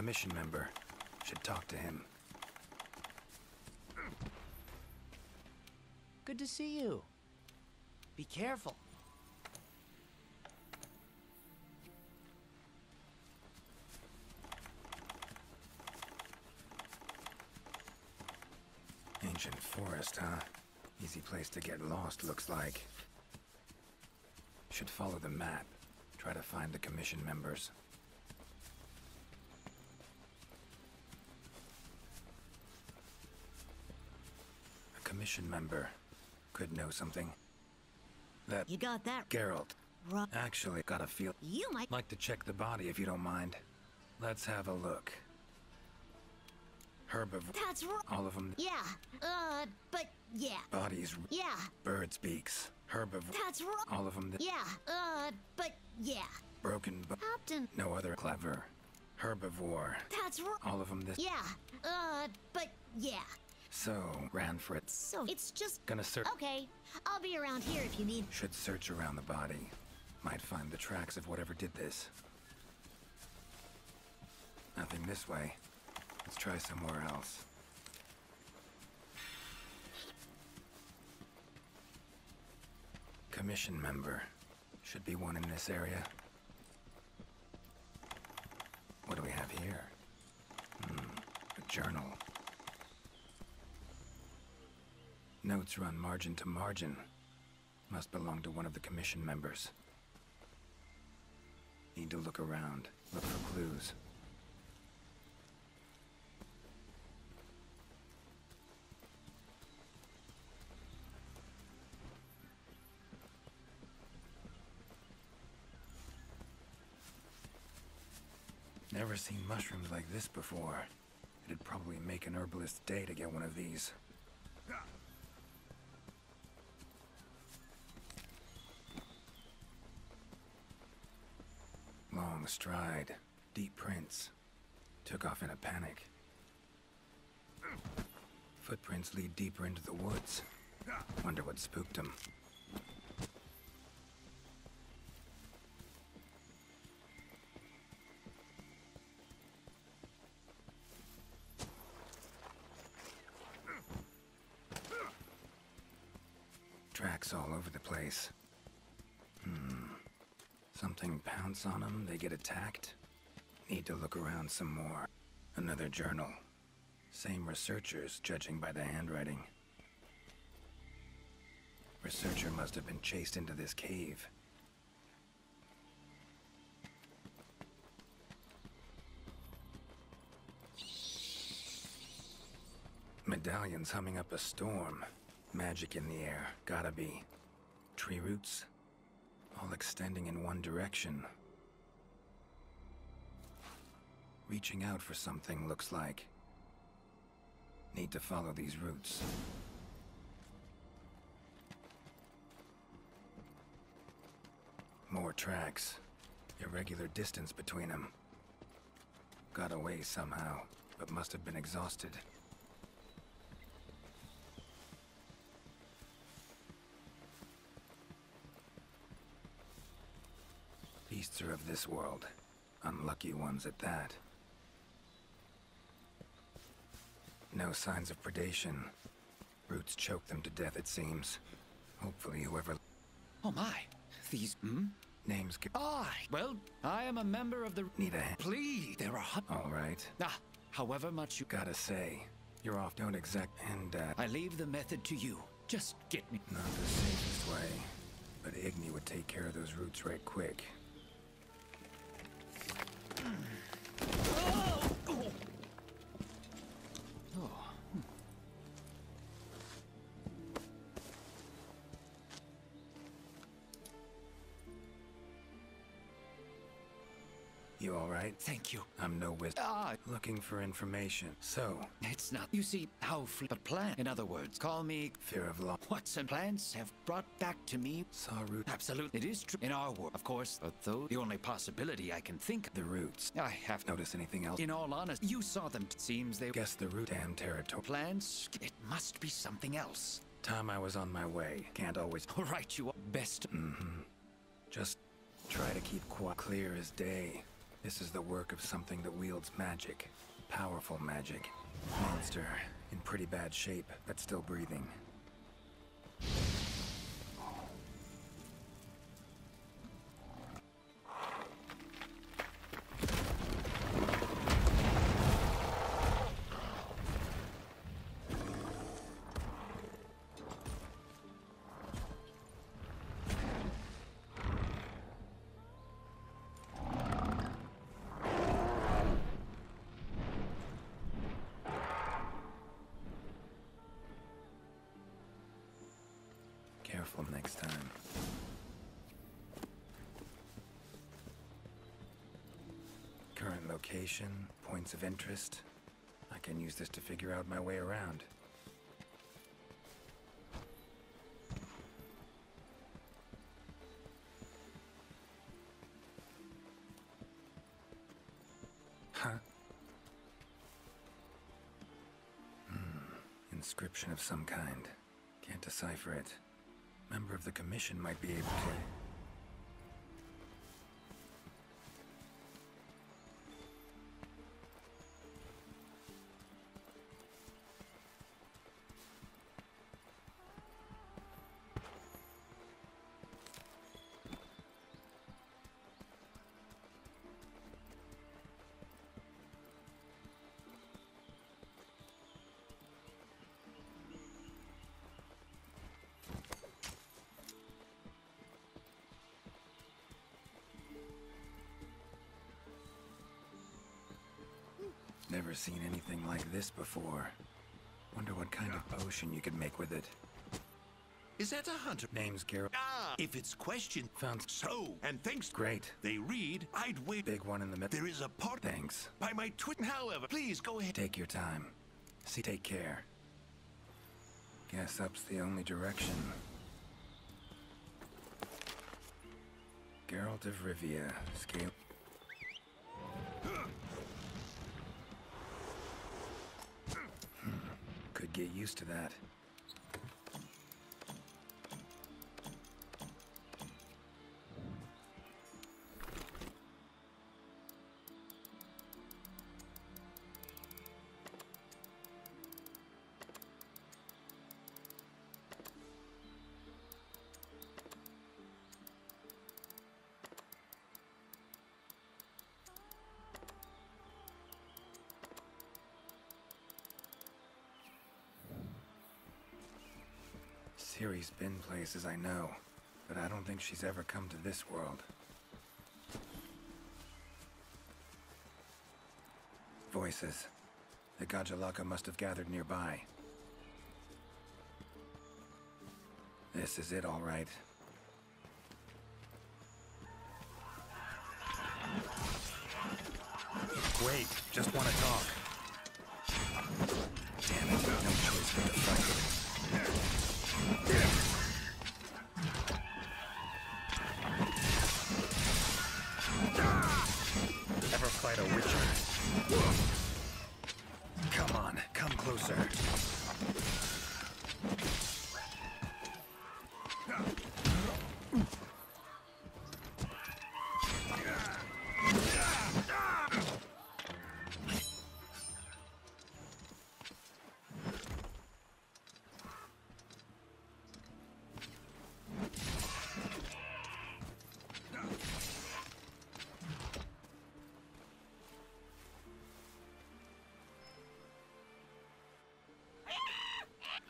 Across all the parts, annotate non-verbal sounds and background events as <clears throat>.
commission member. Should talk to him. Good to see you. Be careful. Ancient forest, huh? Easy place to get lost, looks like. Should follow the map. Try to find the commission members. Commission member could know something. That You got that Geralt right. actually got a feel. You might. Like to check the body if you don't mind. Let's have a look. Herbivore. That's right. All of them. Yeah. Uh, but yeah. Bodies. Yeah. Bird beaks. Herbivore. That's right. All of them. Yeah. Uh, but yeah. Broken but Captain. no other clever. Herbivore. That's right. All of them this. Yeah. Uh, but yeah. So, ran for. So it's just. Gonna search. Okay. I'll be around here if you need. Should search around the body. Might find the tracks of whatever did this. Nothing this way. Let's try somewhere else. Commission member. Should be one in this area. What do we have here? Hmm, a journal. Notes run margin to margin. Must belong to one of the commission members. Need to look around, look for clues. Never seen mushrooms like this before. It'd probably make an herbalist's day to get one of these. Long stride, deep prints. Took off in a panic. Footprints lead deeper into the woods. Wonder what spooked him. On them, they get attacked. Need to look around some more. Another journal. Same researchers, judging by the handwriting. Researcher must have been chased into this cave. Medallions humming up a storm. Magic in the air, gotta be. Tree roots, all extending in one direction. Reaching out for something, looks like. Need to follow these roots. More tracks. Irregular distance between them. Got away somehow, but must have been exhausted. Beasts are of this world. Unlucky ones at that. No signs of predation. Roots choke them to death, it seems. Hopefully whoever... Oh my. These. Hmm? Names could... I. Well, I am a member of the. Need a hand. Please, there are. All right. Ah, however much you. Gotta say, you're off don't exact... And, uh, I leave the method to you. Just get me. not the safest way. But Igni would take care of those roots right quick. You all right? Thank you. I'm no wizard. Ah, Looking for information. So, it's not. You see, how fl- but plan. In other words, call me. fear of loss. some Plants have brought back to me. Saw root... Absolutely, it is true. In our world, of course. But though the only possibility I can think. of. The roots. I have. noticed anything else? In all honesty, you saw them. Seems they. Guess the root damn territory. Plants. It must be something else. Time I was on my way. Can't always... All right, you are best. Mm-hmm. Just try to keep quiet. Clear as day. This is the work of something that wields magic. Powerful magic. Monster, in pretty bad shape, but still breathing. Careful next time. Current location, points of interest. I can use this to figure out my way around. Huh? Hmm. Inscription of some kind. Can't decipher it. Member of the Commission might be able to. Never seen anything like this before. Wonder what kind of potion you could make with it. Is that a hunter? Name's Geralt. Ah, if it's question. Found So, and thanks. great. They read. I'd wait. Big one in the middle. There is a part. Thanks. By my twin. However, please go ahead. Take your time. See, take care. Guess up's the only direction. Geralt of Rivia, scale. Hmm, Could get used to that. Ciri's been places I know, but I don't think she's ever come to this world. Voices. The Gajalaka must have gathered nearby. This is it, all right. Wait, just want to talk. Damn it, no choice but to fight. Ever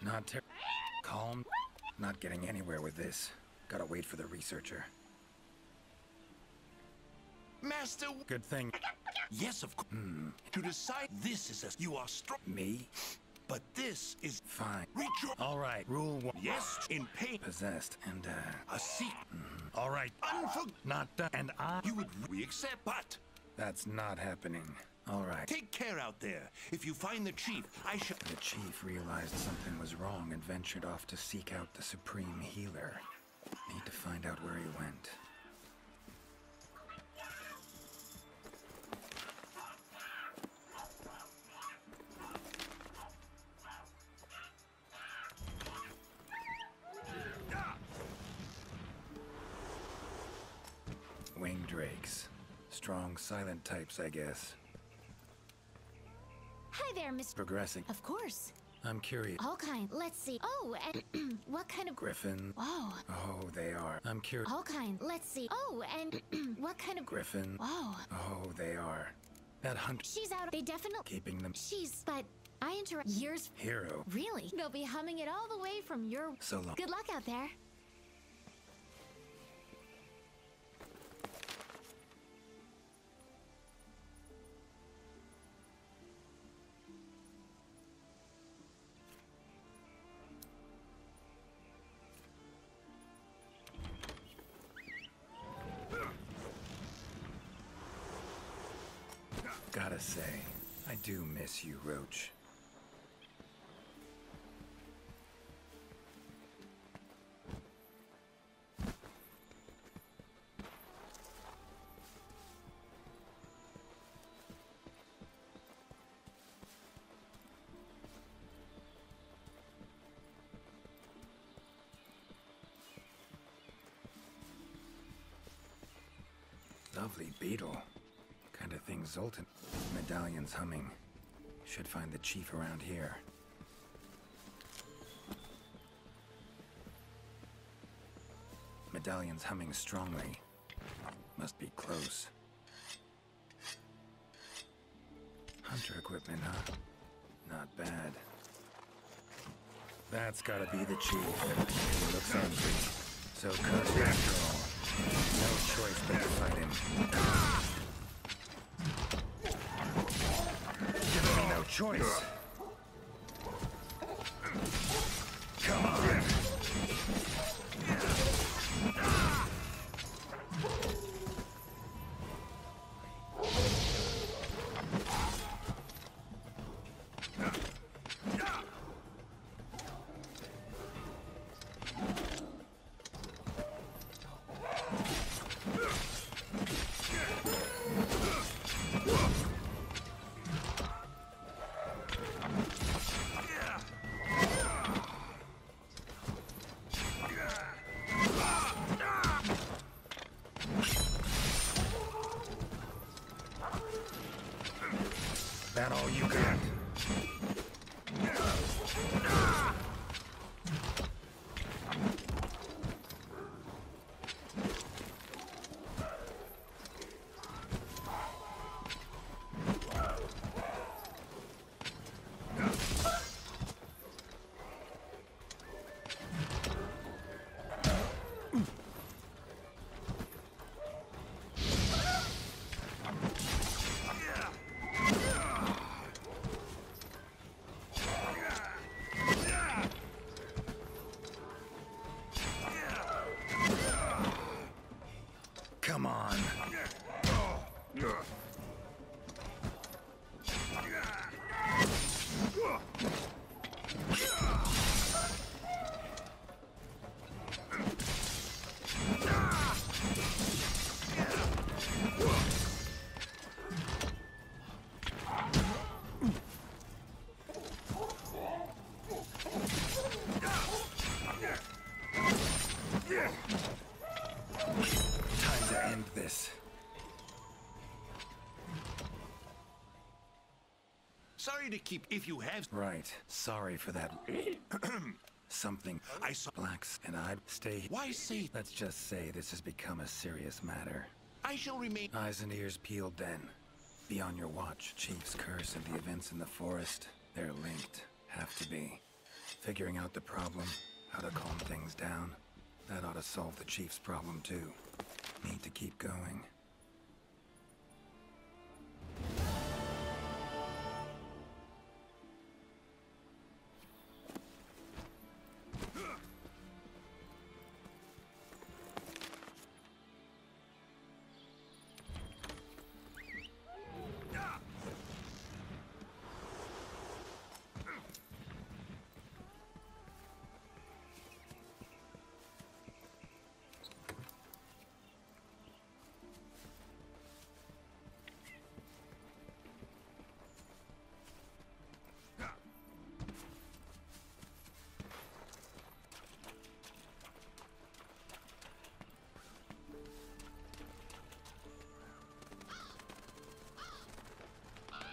Not ter- calm. Not getting anywhere with this. Gotta wait for the researcher. Master. Good thing. Yes, of course. To decide this is a. You are strong. Me? But this is. Fine. Reach your. All right. Rule one. Yes, in pain. Possessed and, uh. A seat. All right. Unfor. Not done. And I. You would. We accept, but. That's not happening. All right. Take care out there. If you find the chief, I shall. The chief realized something was wrong and ventured off to seek out the Supreme Healer. Need to find out where he went. Winged drakes. Strong, silent types, I guess. Hi there, Miss. Progressing. Of course. I'm curious. All kind. Let's see. Oh, and <clears throat> what kind of. Griffin. Whoa. Oh, they are. I'm curious. All kind. Let's see. Oh, and <clears throat> what kind of. Griffin. Whoa. Oh, they are. That hunt She's out. They definitely. keeping them She's. But I interrupt. Years. hero. Really? They'll be humming it all the way from your. So long. Good luck out there. Roach. Lovely beetle. Kind of thing Zoltan. Medallion's humming. Should find the chief around here. Medallion's humming strongly. Must be close. Hunter equipment, huh? Not bad. That's gotta be the chief. He looks angry. So cursed after all. No choice but to fight him. Choice. Sorry to keep. If you have. Right. Sorry for that. <clears throat> Something. I saw. Blacks and I'd stay. Why say? Let's just say this has become a serious matter. I shall remain. Eyes and ears peeled then. Be on your watch. Chief's curse and the events in the forest. They're linked. Have to be. Figuring out the problem, how to calm things down. That ought to solve the Chief's problem too. Need to keep going.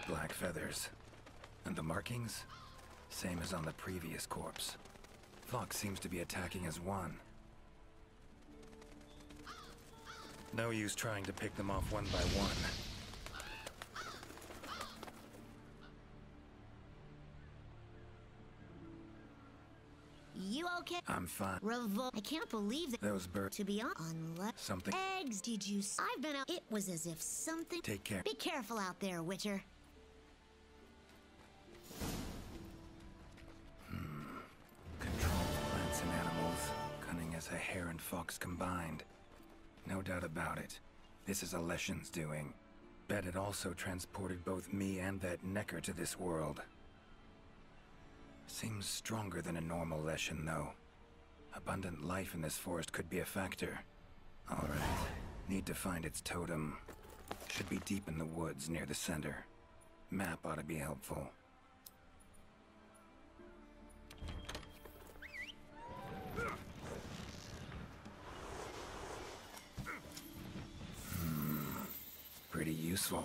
Black feathers. And the markings? Same as on the previous corpse. Fox seems to be attacking as one. No use trying to pick them off one by one. You okay? I'm fine. Revol. I can't believe that. Those birds. To be on, unless Something. eggs. Did you? I've been out. It was as if something. Take care. Be careful out there, Witcher. A hare and fox combined. No doubt about it. This is a Leshen's doing. Bet it also transported both me and that Nekker to this world. Seems stronger than a normal Leshen, though. Abundant life in this forest could be a factor. Alright. Need to find its totem. Should be deep in the woods near the center. Map ought to be helpful. Useful.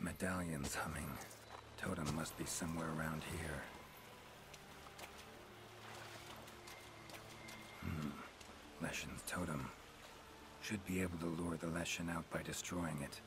Medallion's humming. Totem must be somewhere around here. Hmm. Leshen's totem. Should be able to lure the Leshen out by destroying it.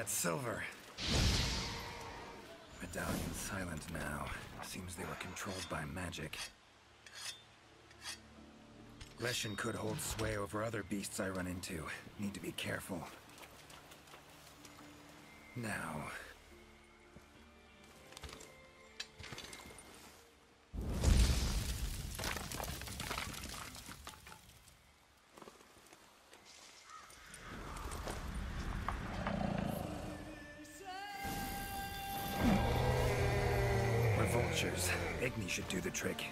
That silver? Medallion's silent now. Seems they were controlled by magic. Leshen could hold sway over other beasts I run into. Need to be careful. Now, should do the trick.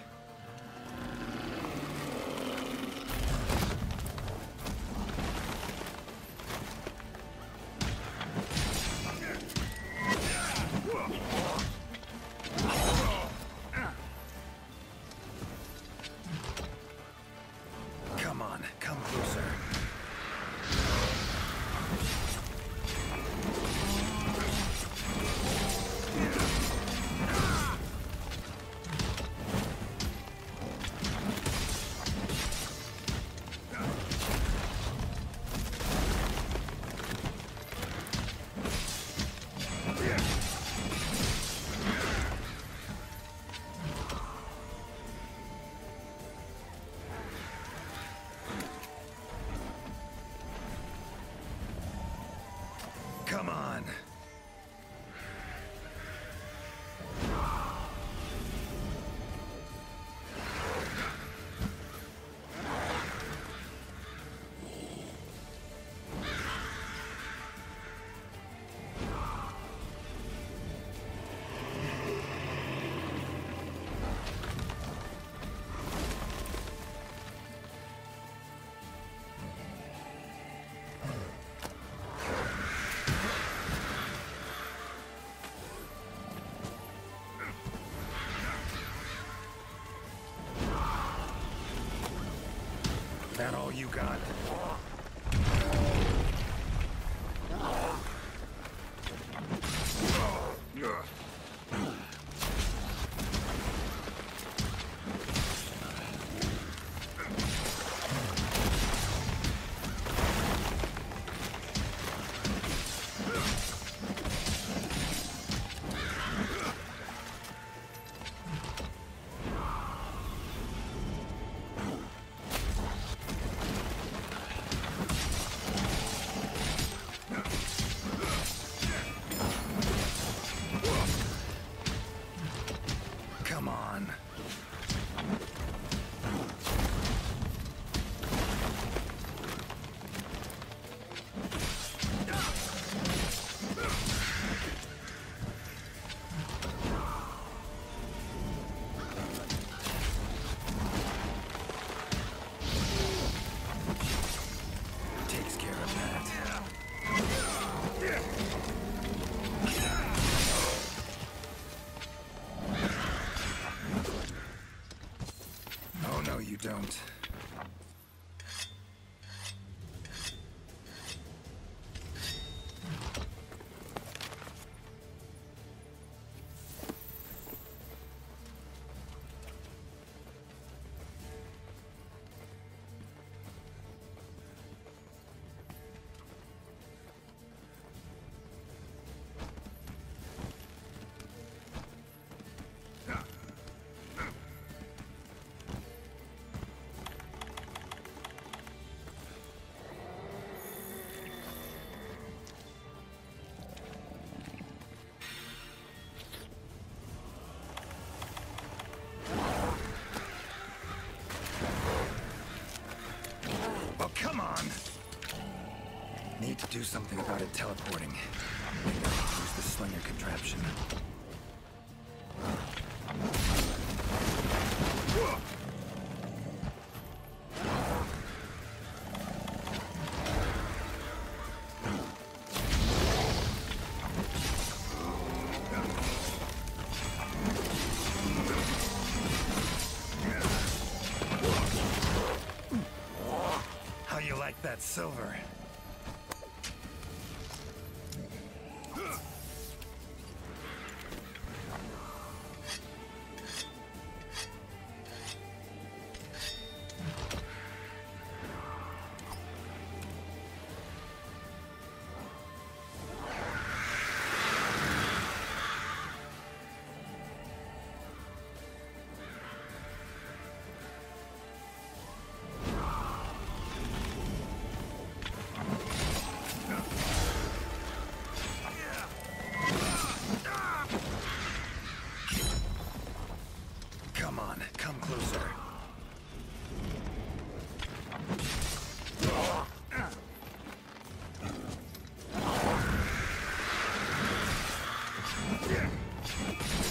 Got? No, do something about it teleporting. Use the slinger contraption. How you like that silver? Closer. Damn.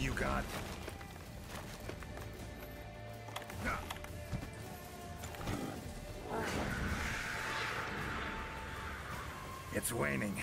You got? It's waning.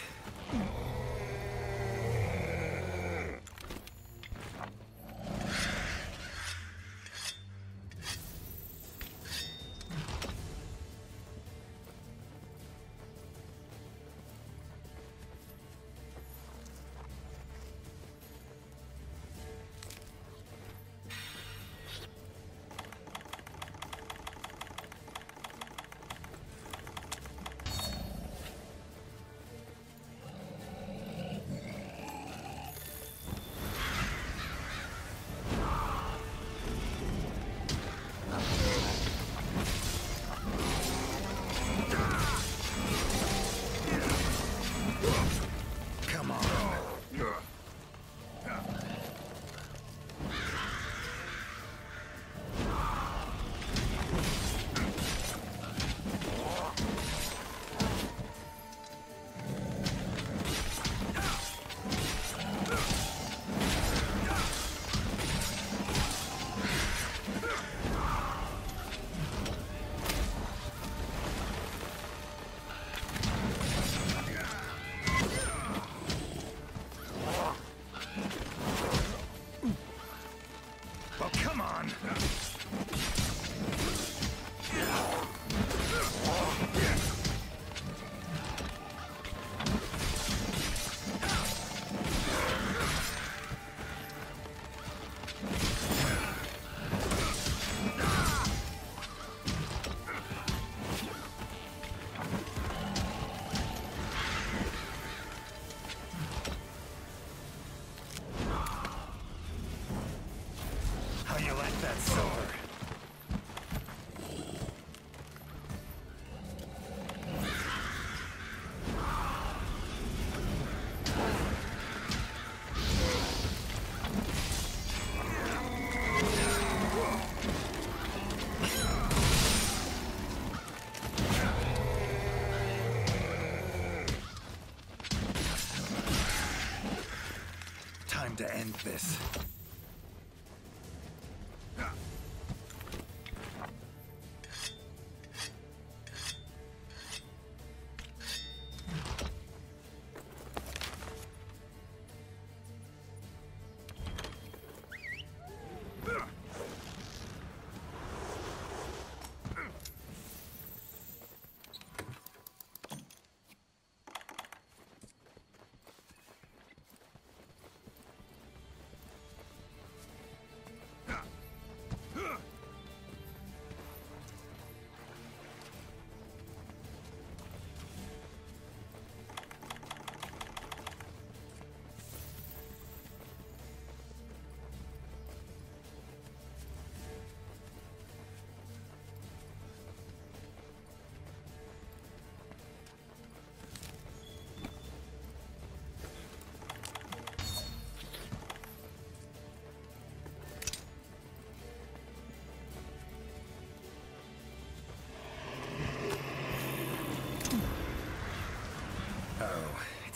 This.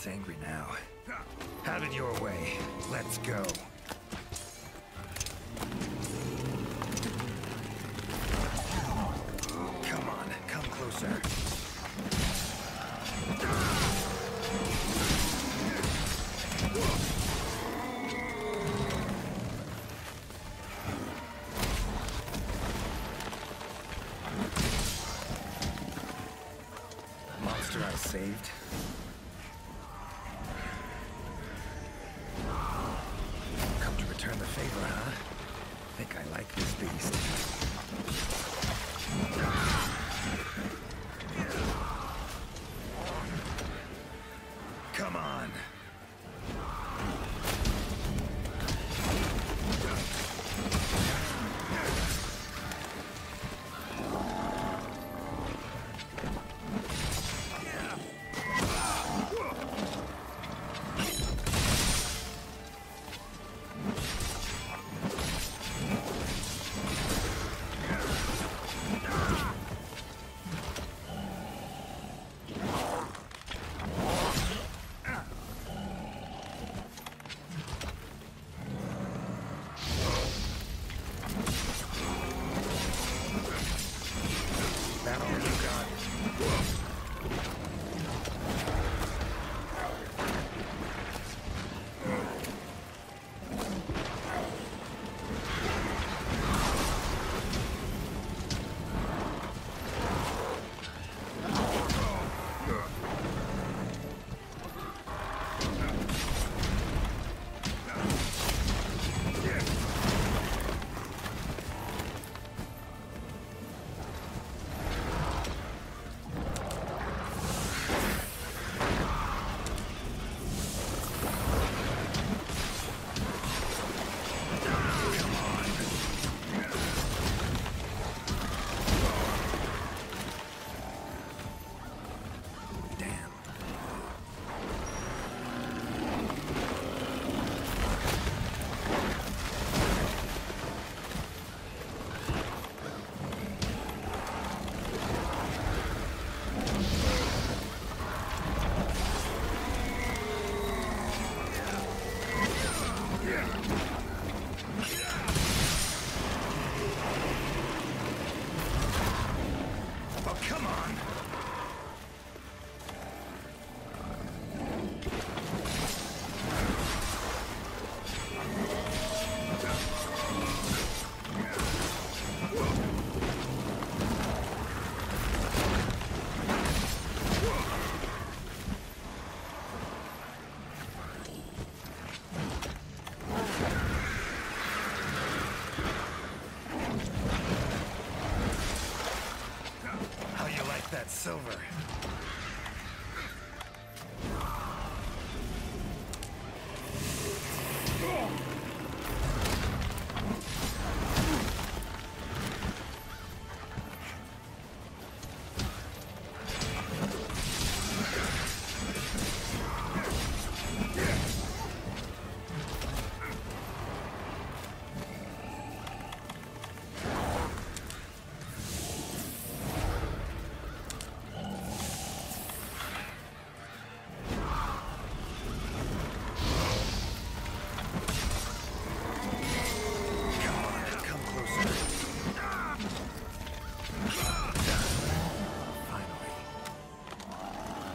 It's angry now. Have it your way. Let's go. Come on, come closer. Monster I saved.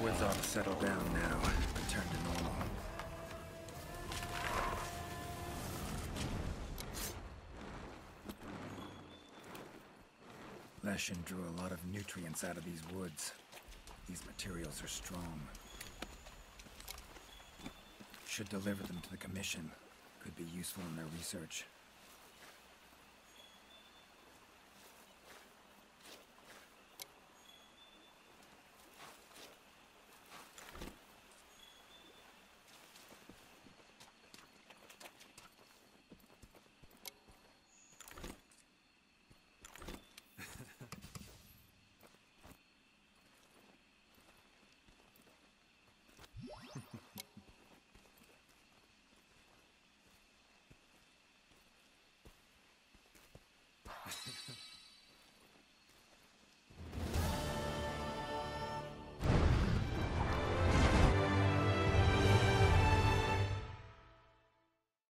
Woods ought to settle down now. and Return to normal. Leshen drew a lot of nutrients out of these woods. These materials are strong. Should deliver them to the Commission. Could be useful in their research.